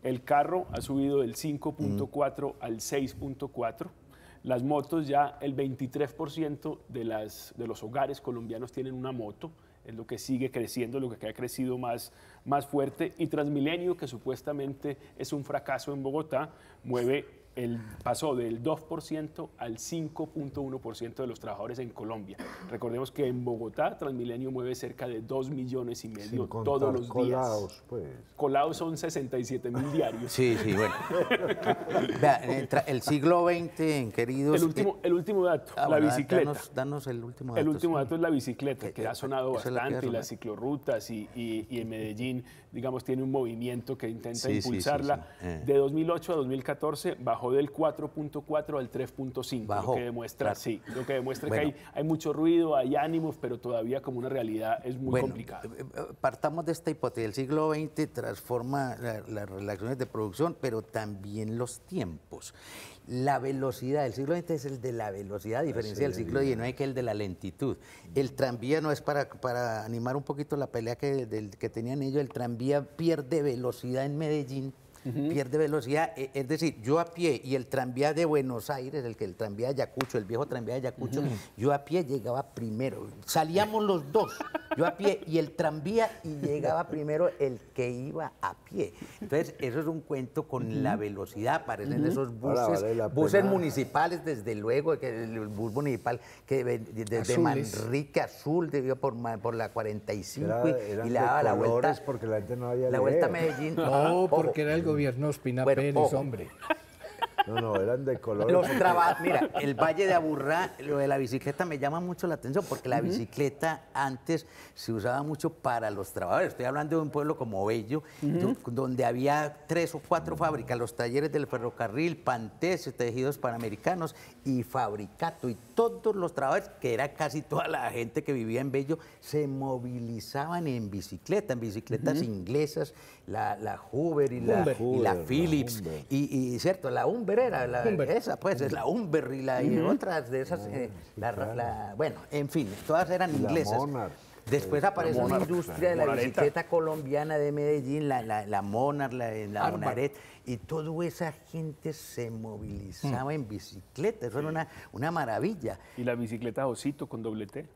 El carro ha subido del 5.4 al 6.4. Las motos ya el 23% de, las, de los hogares colombianos tienen una moto es lo que sigue creciendo, lo que ha crecido más, más fuerte. Y Transmilenio, que supuestamente es un fracaso en Bogotá, mueve el, pasó del 2% al 5.1% de los trabajadores en Colombia. Recordemos que en Bogotá Transmilenio mueve cerca de 2 millones y medio todos los colados, días. Pues. Colados son 67 mil diarios. Sí, sí, bueno. el siglo XX, queridos... El último, eh, el último dato, ah, la bicicleta. Danos, el último dato. El último dato es la bicicleta, que ha sonado bastante, y las ciclorrutas, y, y, en Medellín, digamos, tiene un movimiento que intenta impulsarla. Eh. De 2008 a 2014 bajó del 4.4 al 3.5, lo que demuestra, sí, lo que demuestra que hay, hay, mucho ruido, hay ánimos, pero todavía como una realidad es muy complicado. Eh, eh, partamos de esta hipótesis, el siglo XX transforma las relaciones de producción, pero también los tiempos. La velocidad, el siglo XX es el de la velocidad, a diferencia del siglo XIX que es el de la lentitud. El tranvía no es para, para animar un poquito la pelea que, del, que tenían ellos, el tranvía pierde velocidad en Medellín pierde velocidad. E, es decir, yo a pie y el tranvía de Buenos Aires, el que el tranvía de Ayacucho, el viejo tranvía de Ayacucho, yo a pie llegaba primero. Salíamos los dos, yo a pie y el tranvía y llegaba primero el que iba a pie. Entonces, eso es un cuento con la velocidad, aparecen esos buses, buses municipales, desde luego, que el bus municipal que desde Manrique Azul debió por, por la 45 y, le daba la vuelta. porque la gente no había La vuelta a Medellín. No, porque era el gobierno Espina Pérez, hombre. No, no, eran de color. Los Mira, el Valle de Aburrá, lo de la bicicleta me llama mucho la atención porque la bicicleta antes se usaba mucho para los trabajadores. Estoy hablando de un pueblo como Bello, donde había tres o cuatro fábricas, los talleres del ferrocarril, Pantes, Tejidos Panamericanos y Fabricato. Y todos los trabajadores, que era casi toda la gente que vivía en Bello, se movilizaban en bicicleta, en bicicletas inglesas, la, la Hoover y la, la Philips. y, y, cierto, la Humber era la, esa, pues, es la Humber y, la, y otras de esas. Eh, la, bueno, en fin, todas eran inglesas. Después aparece una industria de la bicicleta colombiana de Medellín, la, la, la Monarch, la, la Monaret, y toda esa gente se movilizaba mm. en bicicleta. Eso era una, una maravilla. ¿Y la bicicleta Osito con doble T?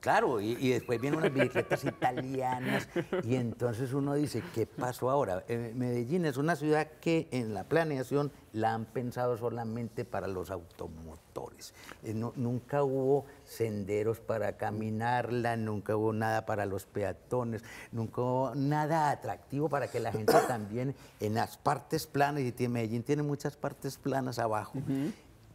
Claro, y, después vienen unas bicicletas italianas y entonces uno dice, ¿qué pasó ahora? Eh, Medellín es una ciudad que en la planeación la han pensado solamente para los automotores. Eh, nunca hubo senderos para caminarla, nunca hubo nada para los peatones, nunca hubo nada atractivo para que la gente también en las partes planas, y Medellín tiene muchas partes planas abajo,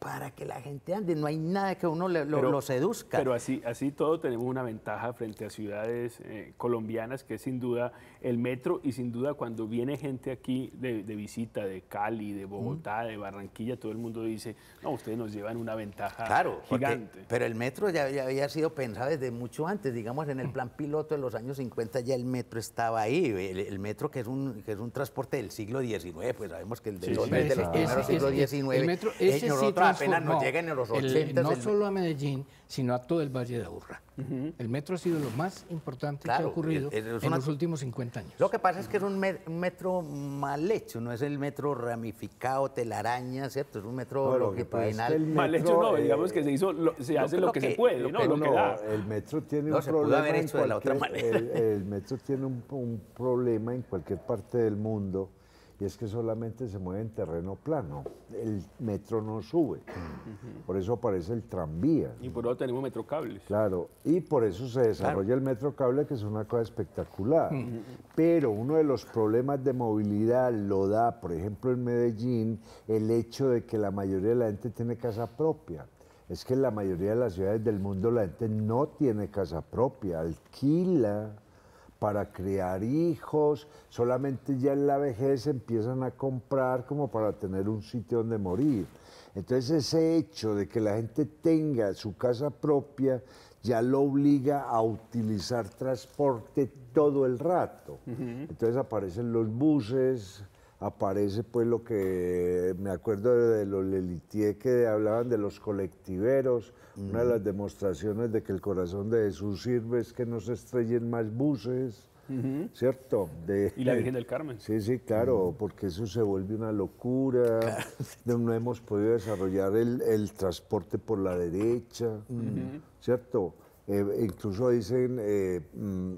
para que la gente ande. No hay nada que uno lo, seduzca. Pero así, así todo tenemos una ventaja frente a ciudades eh, colombianas, que es sin duda el metro y sin duda cuando viene gente aquí de, visita de Cali, de Bogotá, de Barranquilla, todo el mundo dice, no, ustedes nos llevan una ventaja claro, gigante. pero el metro ya, había sido pensado desde mucho antes, digamos en el plan piloto de los años 50 ya el metro estaba ahí, el, metro que es, un, que es un transporte del siglo XIX, pues sabemos que el de, los, de los primeros siglos XIX, el metro, ese nosotros apenas nos llegan en los 80. no solo a Medellín, sino a todo el Valle de Aburrá. El metro ha sido lo más importante que ha ocurrido en los últimos 50 años. Lo que pasa es que es un metro mal hecho, no es el metro ramificado, telaraña, ¿cierto? Es un metro longitudinal. mal hecho no, digamos que se hizo, se hace lo, que, se puede, ¿no? Lo que el metro tiene un problema. de la otra manera. el metro tiene un problema en cualquier parte del mundo y es que solamente se mueve en terreno plano, el metro no sube, por eso aparece el tranvía. Y por eso tenemos metrocables. Claro, y por eso se desarrolla el metrocable, que es una cosa espectacular. Pero uno de los problemas de movilidad lo da, por ejemplo, en Medellín, el hecho de que la mayoría de la gente tiene casa propia. Es que en la mayoría de las ciudades del mundo la gente no tiene casa propia, alquila para crear hijos, solamente ya en la vejez empiezan a comprar como para tener un sitio donde morir. Entonces ese hecho de que la gente tenga su casa propia ya lo obliga a utilizar transporte todo el rato. Entonces aparecen los buses, aparece pues lo que me acuerdo de los Lelitier que hablaban de los colectiveros, una de las demostraciones de que el corazón de Jesús sirve es que no se estrellen más buses, ¿cierto? De, y la Virgen del Carmen. Sí, sí, claro, porque eso se vuelve una locura, no hemos podido desarrollar el, transporte por la derecha, ¿cierto? Eh, incluso dicen, eh, mm,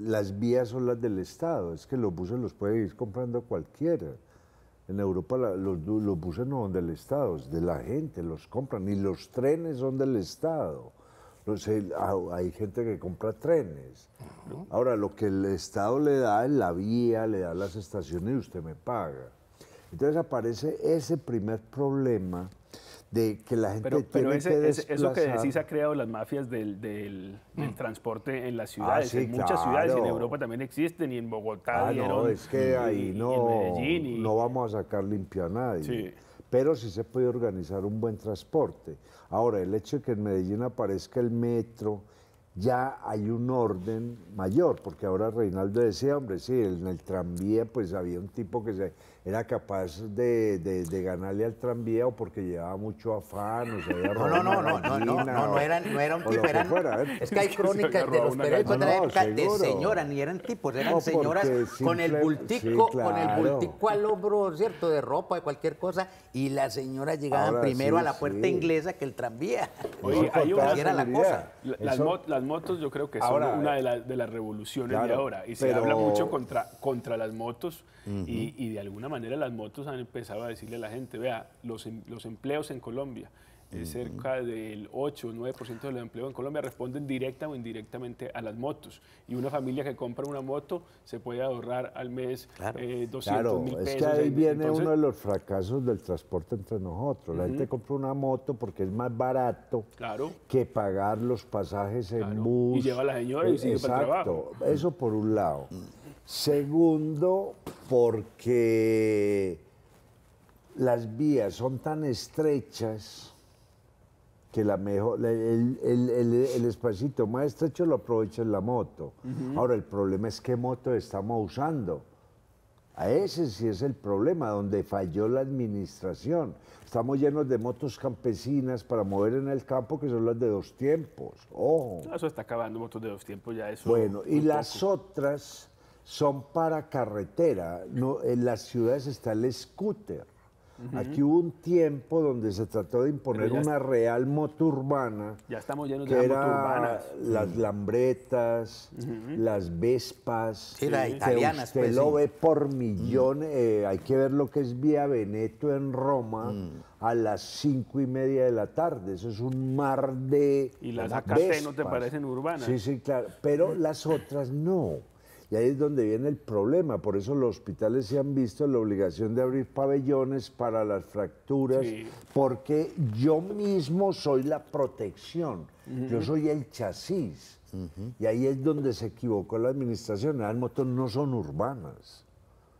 las vías son las del Estado, es que los buses los puede ir comprando cualquiera. En Europa los, buses no son del Estado, es de la gente, los compran. Y los trenes son del Estado. Ah, hay gente que compra trenes. Ahora, lo que el Estado le da es la vía, le da las estaciones y usted me paga. Entonces aparece ese primer problema de que la gente pero, pero ese, eso que decís ha creado las mafias del, del, mm. transporte en las ah, ciudades. en muchas ciudades en Europa también existen y en Bogotá. Ah, no, es que ahí no, no vamos a sacar limpio a nadie. Pero sí se puede organizar un buen transporte. Ahora, el hecho de que en Medellín aparezca el metro, ya hay un orden mayor, porque ahora Reinaldo decía, hombre, sí, en el tranvía pues había un tipo que se era capaz de, de, ganarle al tranvía o porque llevaba mucho afán, o sea, no, no, no, no, no, no, no, era, no era un tipo, eran, es que hay crónicas de los periódicos de la época de señoras, ni eran tipos, eran señoras con el bultico, con el bultico al hombro, ¿cierto?, de ropa, de cualquier cosa, y las señoras llegaban primero a la puerta inglesa que el tranvía. Oye, hay una era la cosa. Las, motos yo creo que son una de, de las revoluciones de ahora, y se habla mucho contra, contra las motos, y, y de alguna manera las motos han empezado a decirle a la gente, vea, los, em, los empleos en Colombia, cerca del 8 o 9% de los empleos en Colombia responden directa o indirectamente a las motos. Y una familia que compra una moto se puede ahorrar al mes claro. 200 eh, mil pesos. Es que ahí viene uno de los fracasos del transporte entre nosotros. La gente compra una moto porque es más barato que pagar los pasajes en bus. Y lleva a la señora y sigue para el trabajo. Eso por un lado. Segundo, porque las vías son tan estrechas que la mejor, el, el, espacito más estrecho lo aprovecha en la moto. Ahora, el problema es qué moto estamos usando. A ese sí es el problema, donde falló la administración. Estamos llenos de motos campesinas para mover en el campo, que son las de dos tiempos. Ojo. Eso está acabando, motos de dos tiempos, ya eso. Bueno, y las otras son para carretera. No, en las ciudades está el scooter. Aquí hubo un tiempo donde se trató de imponer una real moto urbana. Ya estamos llenos de era urbanas. Las lambretas, las vespas. Sí, la italiana. Usted pues, lo ve por millones. Eh, hay que ver lo que es Vía Veneto en Roma mm. a las cinco y media de la tarde. Eso es un mar de. ¿Y las AKT no te parecen urbanas? Sí, sí, claro. Pero las otras no. Y ahí es donde viene el problema. Por eso los hospitales se han visto la obligación de abrir pabellones para las fracturas, porque yo mismo soy la protección, yo soy el chasis. Y ahí es donde se equivocó la administración. Las motos no son urbanas.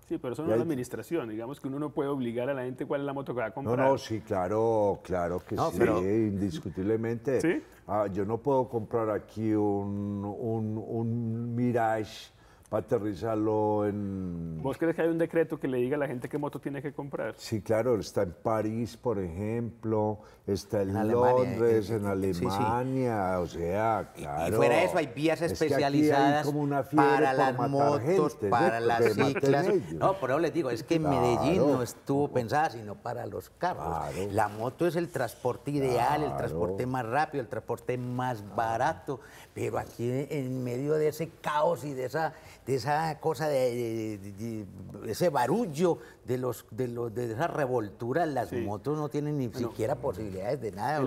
Sí, pero eso no es la administración. Digamos que uno no puede obligar a la gente cuál es la moto que va a comprar. No, no, sí, claro, claro que sí, indiscutiblemente. ¿Sí? Ah, yo no puedo comprar aquí un, un, un Mirage para aterrizarlo en... ¿Vos crees que hay un decreto que le diga a la gente qué moto tiene que comprar? Sí, claro, está en París, por ejemplo, está en, Londres, en Alemania, o sea, claro. Y fuera de eso hay vías especializadas para las motos, para las ciclas. No, por eso les digo, es que en Medellín no estuvo pensada sino para los carros. La moto es el transporte ideal, el transporte más rápido, el transporte más barato, pero aquí en medio de ese caos y de esa de esa cosa, de, ese barullo, de, los, de, los, de esa revoltura, las motos no tienen ni siquiera posibilidades de nada.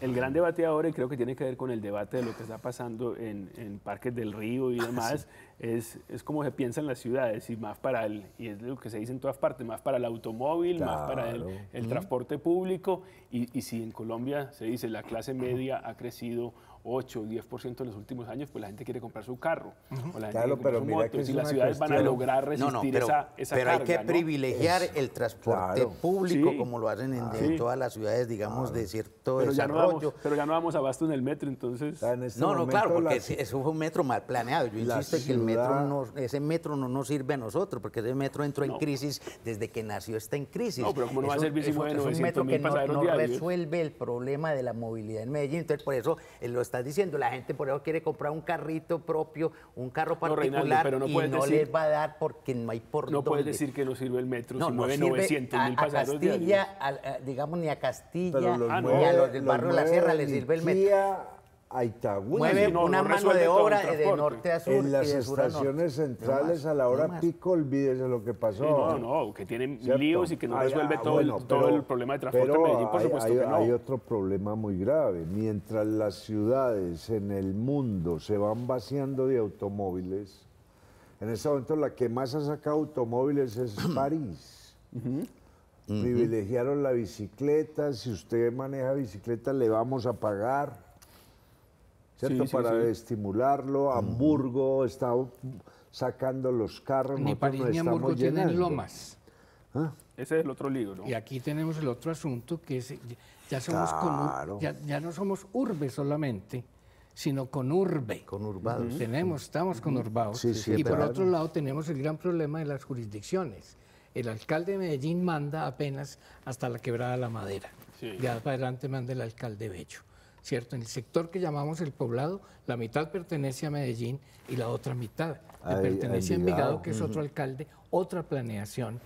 El, gran debate ahora, y creo que tiene que ver con el debate de lo que está pasando en, en Parques del Río y demás, es, es cómo se piensa en las ciudades, y más para el, y es lo que se dice en todas partes, más para el automóvil, más para el, el transporte público, y, y si en Colombia se dice la clase media ha crecido 8 o 10% en los últimos años, pues la gente quiere comprar su carro. o la gente claro, pero su moto, y las ciudades van a lograr resistir pero, esa, esa pero hay que privilegiar el transporte público, como lo hacen en, todas las ciudades, digamos, de cierto pero desarrollo. Ya no vamos, pero ya no vamos abasto en el metro, entonces... Este no, no, claro, porque eso fue un metro mal planeado. Yo insisto que el metro no, ese metro no nos sirve a nosotros, porque ese metro entró en crisis desde que nació, está en crisis. No, pero como no va a servir si mueve 900 mil pasajeros no, no resuelve el problema de la movilidad en Medellín. Entonces, por eso lo estás diciendo, la gente por eso quiere comprar un carrito propio, un carro particular pero no y no les va a dar porque no hay por no dónde. No puedes decir que no sirve el metro si mueve 900 mil pasajeros a Castilla, digamos ni a Castilla, ni a los del barrio de la Sierra les sirve el metro a Itagüí. Mueve una mano de obra de norte a sur. En las estaciones centrales a la hora pico, olvídese lo que pasó. no, no, que tienen líos y que no resuelve ah, todo, el, todo el problema de transporte en Medellín, por supuesto hay, que no. Hay otro problema muy grave. Mientras las ciudades en el mundo se van vaciando de automóviles, en este momento la que más ha sacado automóviles es París. Privilegiaron la bicicleta, si usted maneja bicicleta le vamos a pagar ¿cierto? Para estimularlo. Hamburgo está sacando los carros. Ni París ni Hamburgo tienen lomas. ¿Ah? Ese es el otro libro. Y aquí tenemos el otro asunto que es, ya, somos con, ya, no somos urbe solamente, sino con urbe. Conurbados. Tenemos, estamos conurbados. y por otro lado tenemos el gran problema de las jurisdicciones. El alcalde de Medellín manda apenas hasta la quebrada La Madera. Ya para adelante manda el alcalde Bello. ¿Cierto? En el sector que llamamos el poblado, la mitad pertenece a Medellín y la otra mitad pertenece a Envigado, que es otro alcalde, otra planeación,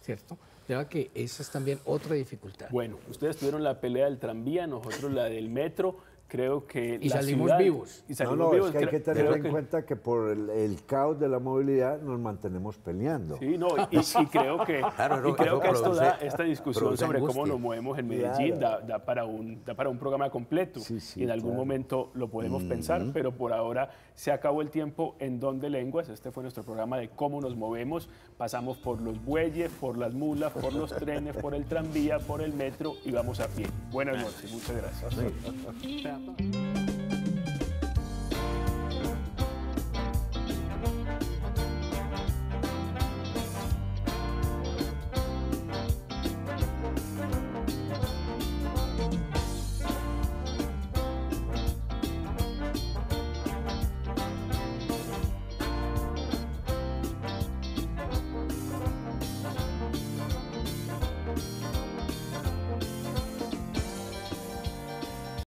¿cierto? De que esa es también otra dificultad. Bueno, ustedes tuvieron la pelea del tranvía, nosotros la del metro creo que y salimos vivos. y salimos no, no, vivos. Es que hay que tener en cuenta que por el, caos de la movilidad nos mantenemos peleando. Sí no y, creo que y creo que esto da esta discusión sobre cómo nos movemos en Medellín da, para un da para un programa completo y en algún momento lo podemos pensar pero por ahora se acabó el tiempo en Donde Lenguas. Este fue nuestro programa de cómo nos movemos. Pasamos por los bueyes por las mulas por los trenes por el tranvía por el metro y vamos a pie. Buenas noches muchas gracias.